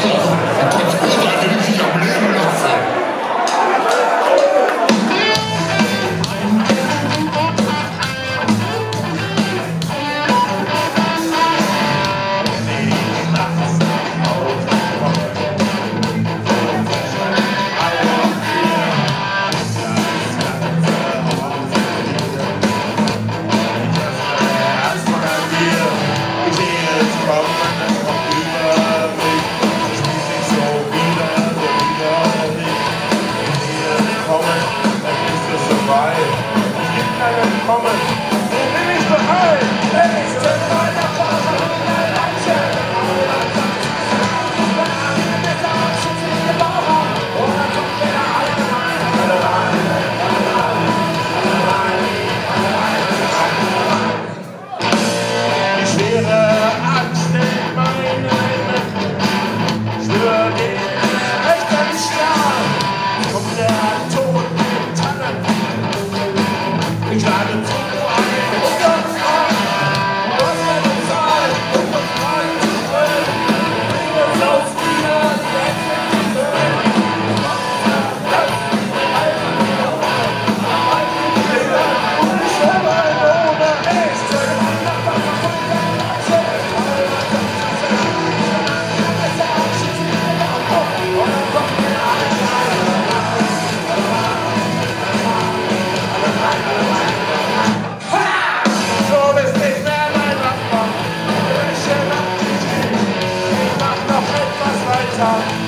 still. vorbei. Es gibt einen Kommen. Nimm mich doch ein. Hey! 감사합니다.